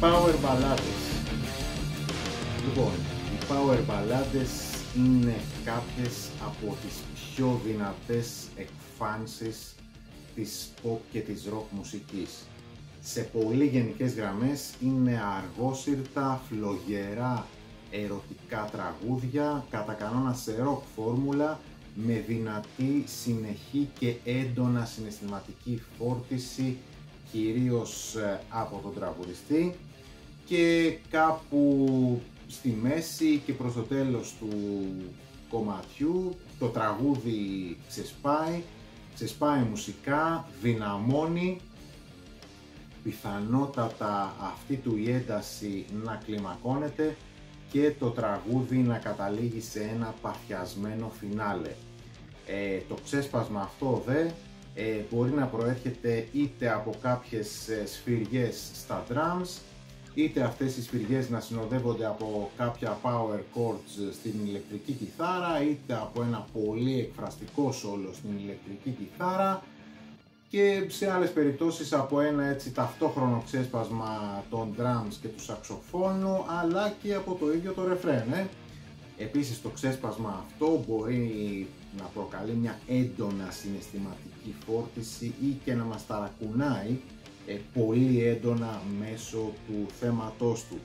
Power Ballades. Λοιπόν, οι Power Ballades είναι κάποιες από τις πιο δυνατές εκφάνσεις της pop και της rock μουσικής. Σε πολύ γενικές γραμμές είναι αργόσυρτα, φλογερά, ερωτικά τραγούδια, κατά κανόνα σε rock φόρμουλα, με δυνατή, συνεχή και έντονα συναισθηματική φόρτιση, κυρίως ε, από τον τραγουδιστή και κάπου στη μέση και προς το τέλος του κομματιού το τραγούδι ξεσπάει, ξεσπάει μουσικά, δυναμώνει πιθανότατα αυτή του η ένταση να κλιμακώνεται και το τραγούδι να καταλήγει σε ένα παθιασμένο φινάλε. Ε, το ξέσπασμα αυτό δε ε, μπορεί να προέρχεται είτε από κάποιες ε, σφυριές στα drums είτε αυτές οι σφυριές να συνοδεύονται από κάποια power chords στην ηλεκτρική κιθάρα είτε από ένα πολύ εκφραστικό σόλο στην ηλεκτρική κιθάρα και σε άλλες περιπτώσεις από ένα έτσι ταυτόχρονο ξέσπασμα των drums και του σαξοφόνου αλλά και από το ίδιο το ρεφρέν. Ε. Επίσης το ξέσπασμα αυτό μπορεί να προκαλεί μια έντονα συναισθηματική φόρτιση ή και να μας ταρακουνάει ε, πολύ έντονα μέσω του θέματός του.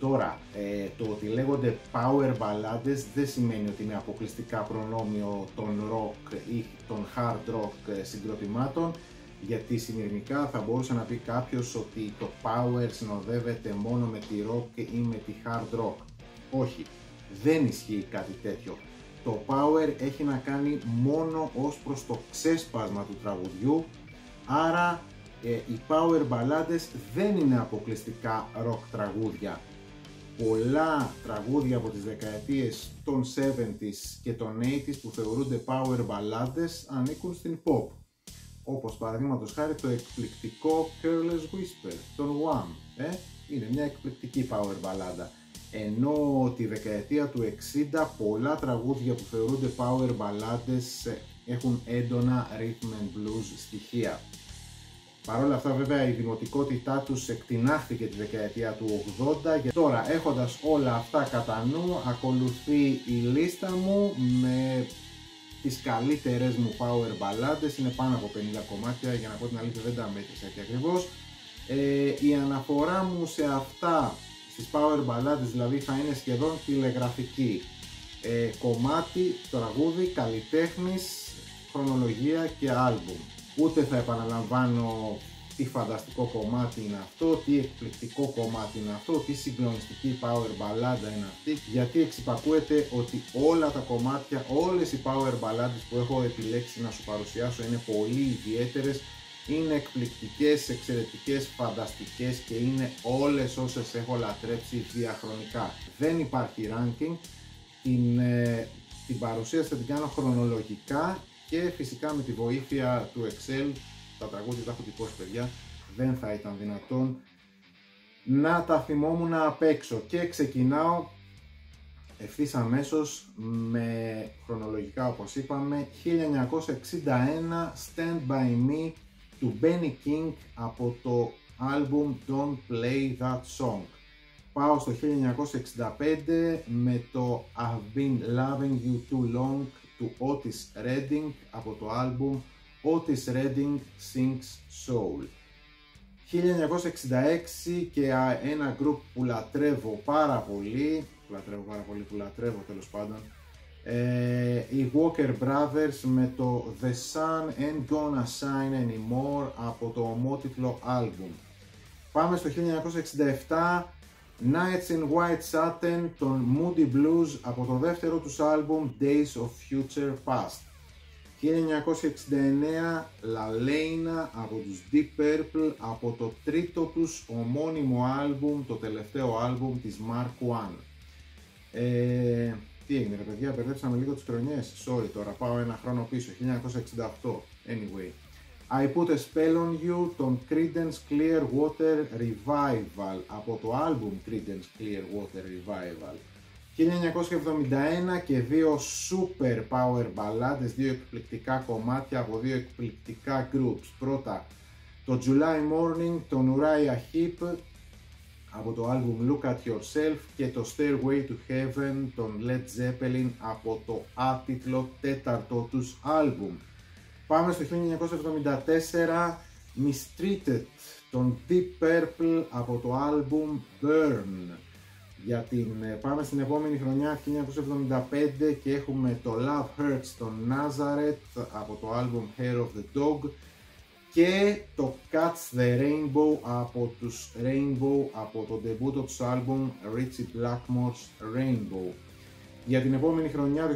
Τώρα, ε, το ότι λέγονται power ballades δεν σημαίνει ότι είναι αποκλειστικά προνόμιο των rock ή των hard rock ε, συγκροτημάτων γιατί συνειρμικά θα μπορούσε να πει κάποιος ότι το power συνοδεύεται μόνο με τη rock ή με τη hard rock. Όχι, δεν ισχύει κάτι τέτοιο. Το power έχει να κάνει μόνο ως προς το ξέσπασμα του τραγουδιού, άρα ε, οι power ballades δεν είναι αποκλειστικά rock τραγούδια. Πολλά τραγούδια από τις δεκαετίες των 70s και των 80s που θεωρούνται power ballades ανήκουν στην pop. Όπως παραδείγματος χάρη το εκπληκτικό Careless Whisper των Wham. Ε; Είναι μια εκπληκτική power ballada ενώ τη δεκαετία του 60 πολλά τραγούδια που θεωρούνται power ballades έχουν έντονα rhythm and blues στοιχεία. Παρ' όλα αυτά βέβαια η δημοτικότητά τους εκτινάχθηκε τη δεκαετία του 80 και τώρα έχοντας όλα αυτά κατά νου ακολουθεί η λίστα μου με τις καλύτερες μου power ballades είναι πάνω από 50 κομμάτια για να πω την αλήθεια δεν τα μέτρησα και ακριβώς. Ε, η αναφορά μου σε αυτά στις power ballads δηλαδή θα είναι σχεδόν τηλεγραφική. Ε, κομμάτι, τραγούδι, καλλιτέχνης, χρονολογία και άλμπουμ ούτε θα επαναλαμβάνω τι φανταστικό κομμάτι είναι αυτό, τι εκπληκτικό κομμάτι είναι αυτό, τι συγκλονιστική power ballada είναι αυτή γιατί εξυπακούεται ότι όλα τα κομμάτια, όλες οι power ballads που έχω επιλέξει να σου παρουσιάσω είναι πολύ ιδιαίτερες είναι εκπληκτικές, εξαιρετικές, φανταστικές και είναι όλες όσες έχω λατρέψει διαχρονικά. Δεν υπάρχει ranking, την, ε, την παρουσίαση θα την κάνω χρονολογικά και φυσικά με τη βοήθεια του Excel, τα τραγούδια τα έχω τυπώσει παιδιά, δεν θα ήταν δυνατόν να τα θυμόμουν απ' έξω και ξεκινάω ευθύς αμέσως με χρονολογικά όπως είπαμε 1961 Stand By Me του Benny King από το album Don't Play That Song. Πάω στο 1965 με το I've Been Loving You Too Long του Otis Redding από το album Otis Redding Sings Soul. 1966 και ένα group που λατρεύω πάρα πολύ, που λατρεύω πάρα πολύ, που λατρεύω τέλος πάντων, ε, οι Walker Brothers με το The Sun Ain't Gonna Shine Anymore από το ομότιτλο album. Πάμε στο 1967 Nights in White Satin των Moody Blues από το δεύτερο τους album Days of Future Past. 1969 La Lena από τους Deep Purple από το τρίτο τους ομώνυμο album, το τελευταίο album της Mark One. Ε, τι έγινε ρε παιδιά, μπερδέψαμε λίγο τις χρονιές. Sorry τώρα, πάω ένα χρόνο πίσω, 1968. Anyway. I Put a Spell on You, τον Credence Clearwater Revival, από το album Credence Clearwater Revival. 1971 και δύο super power ballads, δύο εκπληκτικά κομμάτια από δύο εκπληκτικά groups. Πρώτα το July Morning, τον Uriah Heep από το album Look At Yourself και το Stairway to Heaven των Led Zeppelin από το άτιτλο τέταρτο τους album. Πάμε στο 1974 Mistreated των Deep Purple από το album Burn. Για την, ε, πάμε στην επόμενη χρονιά 1975 και έχουμε το Love Hurts των Nazareth από το album Hair of the Dog και το Catch the Rainbow από τους Rainbow από το debut τους album Richie Blackmore's Rainbow. Για την επόμενη χρονιά, το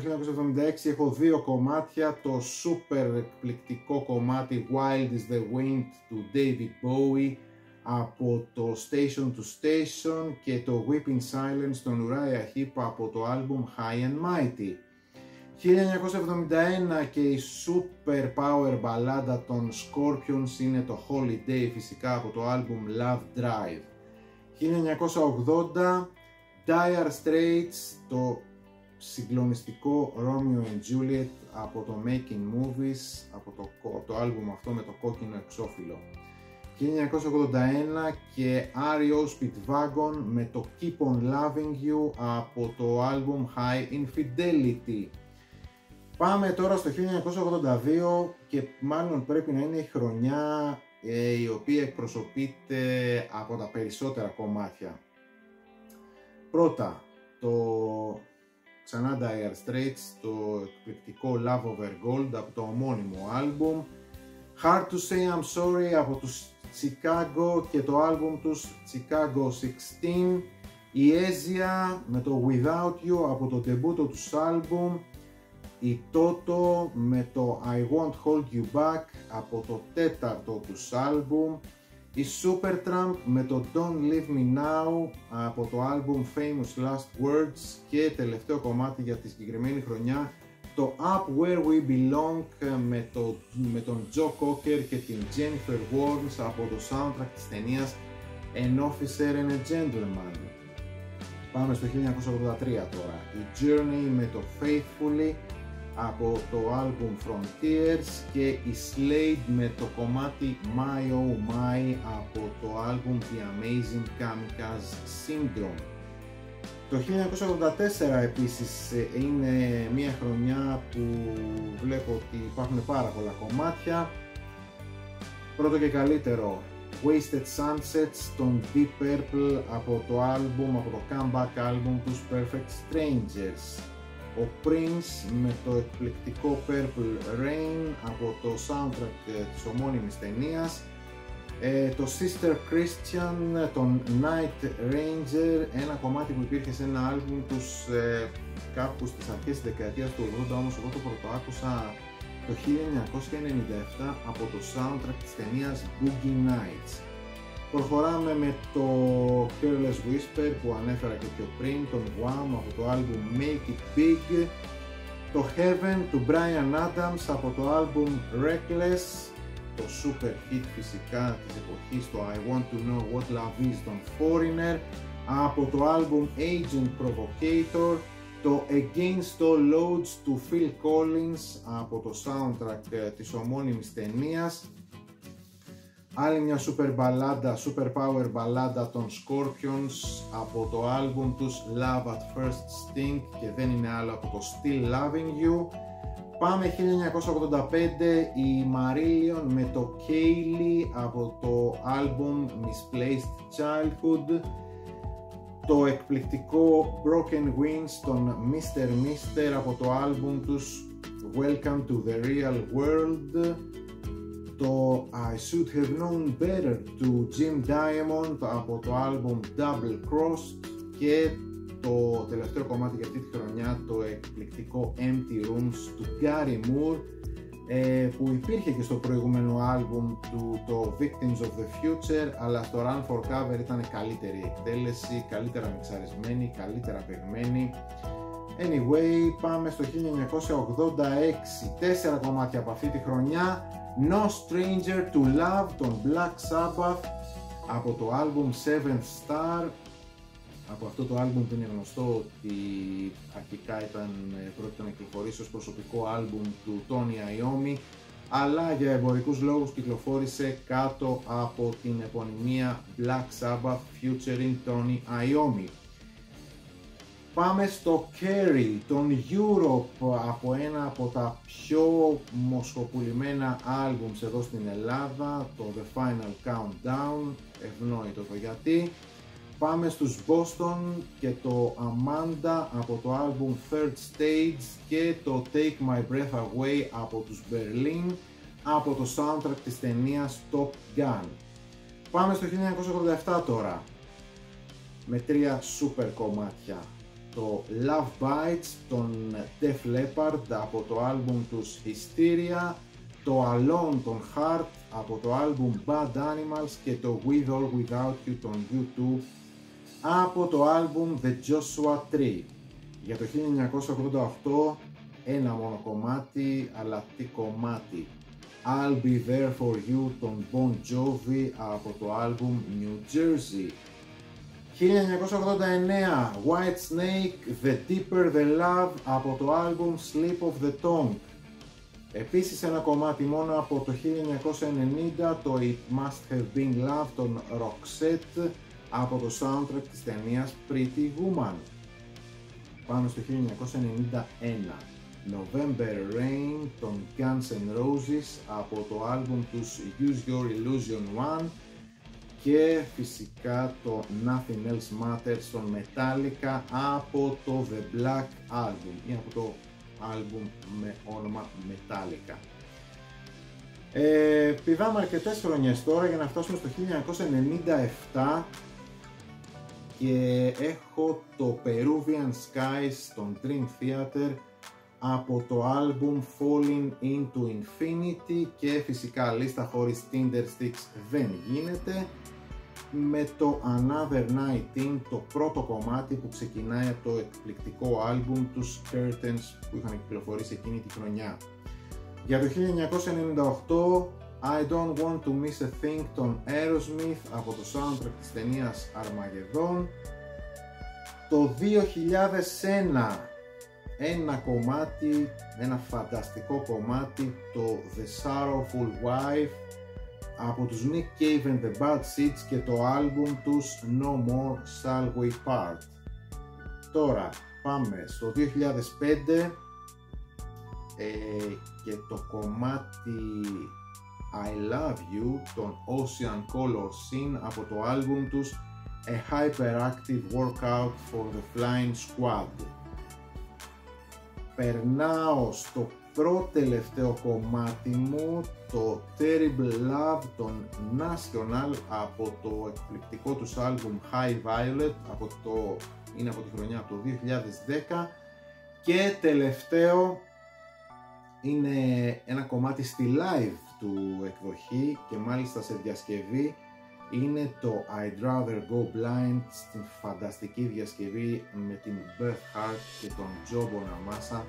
1976, έχω δύο κομμάτια, το super εκπληκτικό κομμάτι Wild is the Wind του David Bowie από το Station to Station και το Weeping Silence των Uriah Heep από το album High and Mighty. 1971 και η super power μπαλάντα των Scorpions είναι το Holiday φυσικά από το album Love Drive. 1980 Dire Straits το συγκλονιστικό Romeo and Juliet από το Making Movies από το, το album αυτό με το κόκκινο εξώφυλλο. 1981 και REO Speedwagon με το Keep on Loving You από το album High Infidelity. Πάμε τώρα στο 1982 και μάλλον πρέπει να είναι η χρονιά ε, η οποία εκπροσωπείται από τα περισσότερα κομμάτια. Πρώτα, το ξανά Dire Straits, το εκπληκτικό Love Over Gold από το ομώνυμο άλμπουμ. Hard to Say I'm Sorry από τους Chicago και το άλμπουμ τους Chicago 16. Η Asia με το Without You από το debut τους άλμπουμ η Toto με το I Won't Hold You Back από το τέταρτο τους άλμπουμ, η Supertramp με το Don't Leave Me Now από το άλμπουμ Famous Last Words και τελευταίο κομμάτι για τη συγκεκριμένη χρονιά το Up Where We Belong με, το, με τον Joe Cocker και την Jennifer Warnes από το soundtrack της ταινίας An Officer and a Gentleman. Πάμε στο 1983 τώρα. Η Journey με το Faithfully από το album Frontiers και η Slade με το κομμάτι My Oh My από το album The Amazing Kamikaze Syndrome. Το 1984 επίσης είναι μια χρονιά που βλέπω ότι υπάρχουν πάρα πολλά κομμάτια. Πρώτο και καλύτερο Wasted Sunsets των Deep Purple από το album, από το comeback album τους Perfect Strangers ο Prince με το εκπληκτικό Purple Rain από το soundtrack ε, της ομώνυμης ταινίας ε, το Sister Christian, τον Night Ranger, ένα κομμάτι που υπήρχε σε ένα άλμπουμ τους ε, κάπου στις αρχές της δεκαετίας του 80 όμως εγώ το πρωτοάκουσα το 1997 από το soundtrack της ταινίας Boogie Nights. Προχωράμε με το Careless Whisper που ανέφερα και πιο πριν, τον Wham από το album Make It Big, το Heaven του Brian Adams από το album Reckless, το super hit φυσικά της εποχής, το I Want To Know What Love Is των Foreigner, από το album Agent Provocator, το Against All Loads του Phil Collins από το soundtrack ε, της ομώνυμης ταινίας, Άλλη μια super μπαλάντα, super power μπαλάντα των Scorpions από το άλμπουμ τους Love at First Sting και δεν είναι άλλο από το Still Loving You. Πάμε 1985 η Marillion με το Kaylee από το άλμπουμ Misplaced Childhood το εκπληκτικό Broken Wings των Mr. Mister από το άλμπουμ τους Welcome to the Real World το I Should Have Known Better του Jim Diamond από το album Double Cross και το τελευταίο κομμάτι για αυτή τη χρονιά το εκπληκτικό Empty Rooms του Gary Moore ε, που υπήρχε και στο προηγούμενο άλμπουμ του το Victims of the Future αλλά στο Run for Cover ήταν καλύτερη εκτέλεση, καλύτερα μιξαρισμένη, καλύτερα παιγμένη Anyway, πάμε στο 1986, τέσσερα κομμάτια από αυτή τη χρονιά No Stranger to Love των Black Sabbath από το album Seventh Star από αυτό το album που είναι γνωστό ότι αρχικά ήταν, πρόκειται να κυκλοφορήσει ως προσωπικό album του Tony Iommi αλλά για εμπορικούς λόγους κυκλοφόρησε κάτω από την επωνυμία Black Sabbath featuring Tony Iommi. Πάμε στο Kerry, τον Europe, από ένα από τα πιο μοσχοπουλημένα άλμπουμς εδώ στην Ελλάδα, το The Final Countdown, ευνόητο το γιατί. Πάμε στους Boston και το Amanda από το άλμπουμ Third Stage και το Take My Breath Away από τους Berlin από το soundtrack της ταινίας Top Gun. Πάμε στο 1987 τώρα με τρία super κομμάτια. Το Love Bites των Def Leppard από το άλμπουμ τους Hysteria, το Alone των Heart από το άλμπουμ Bad Animals και το With or Without You των U2 από το άλμπουμ The Joshua Tree. Για το 1988 ένα μόνο κομμάτι, αλλά τι κομμάτι. I'll Be There For You των Bon Jovi από το άλμπουμ New Jersey. 1989 White Snake The Deeper The Love από το άλμπουμ Sleep of the Tongue. Επίσης ένα κομμάτι μόνο από το 1990 το It Must Have Been Love των Roxette από το soundtrack της ταινίας Pretty Woman. Πάμε στο 1991. November Rain των Guns N' Roses από το άλμπουμ τους Use Your Illusion 1 και φυσικά το Nothing Else Matters των Metallica από το The Black Album ή από το άλμπουμ με όνομα Metallica. Ε, πηδάμε αρκετές χρονιές τώρα για να φτάσουμε στο 1997 και έχω το Peruvian Skies των Dream Theater από το άλμπουμ Falling Into Infinity και φυσικά λίστα χωρίς Tinder Sticks δεν γίνεται με το Another Night In, το πρώτο κομμάτι που ξεκινάει από το εκπληκτικό άλμπουμ τους Curtains που είχαν κυκλοφορήσει εκείνη τη χρονιά. Για το 1998 I Don't Want To Miss A Thing των Aerosmith από το soundtrack της ταινίας Armageddon. Το 2001 ένα κομμάτι, ένα φανταστικό κομμάτι, το The Sorrowful Wife από τους Nick Cave and the Bad Seeds και το άλμπουμ τους No More Shall We Part. Τώρα πάμε στο 2005 ε, και το κομμάτι I Love You των Ocean Color Scene από το άλμπουμ τους A Hyperactive Workout for the Flying Squad. Περνάω στο πρώτο τελευταίο κομμάτι μου το Terrible Love των National από το εκπληκτικό τους άλμπουμ High Violet από το, είναι από τη χρονιά από το 2010 και τελευταίο είναι ένα κομμάτι στη live του εκδοχή και μάλιστα σε διασκευή είναι το I'd Rather Go Blind στην φανταστική διασκευή με την Beth Hart και τον Joe Bonamassa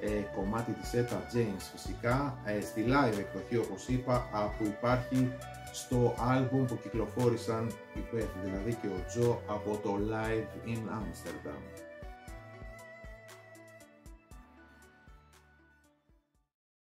ε, κομμάτι της Eta James φυσικά ε, στη live εκδοχή όπως είπα που υπάρχει στο άλμπουμ που κυκλοφόρησαν οι Beth δηλαδή και ο Joe από το Live in Amsterdam.